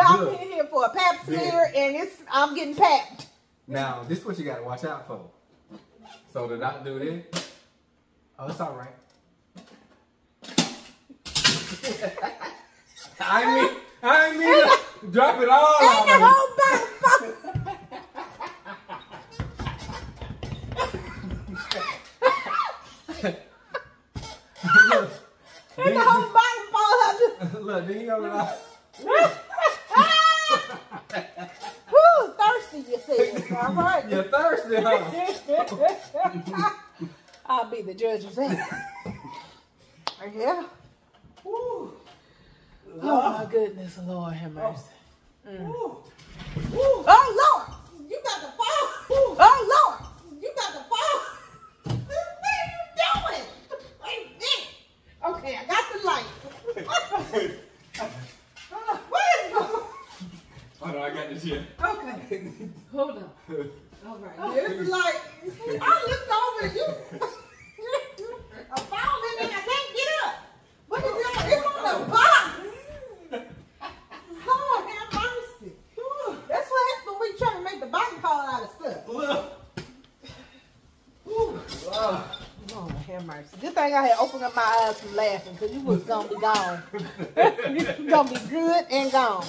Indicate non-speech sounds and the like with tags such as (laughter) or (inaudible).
I'm Look. in here for a pap smear Yeah. and it's I'm getting papped. Now, this is what you gotta watch out for. So to not do this. Oh, it's all right. (laughs) I mean, I mean drop it all Ain't the whole bottom (laughs) Look, Ain't the whole bottom fall out. Look, then you over there. Whew, thirsty you said. All right. You're thirsty, huh? (laughs) I'll be the judge of that. yeah. Woo. Oh my goodness, Lord have oh. mercy. Mm. Mm. Woo. Oh Lord, you got to fall. Oh Lord, you got to fall. What are you doing? Wait a minute. Okay, I got the light. (laughs) what is going Oh no, I got this here. Okay, hold on. All right, oh. there's the light. I looked over and you. I'm falling and I can't get up. What is that? It's on the box. Lord have mercy. That's what happens when we try to make the bottom fall out of stuff. Look. Woo. Oh. Lord have mercy. Good thing I had opened up my eyes from laughing because you was gonna be gone. (laughs) you was gonna be good and gone.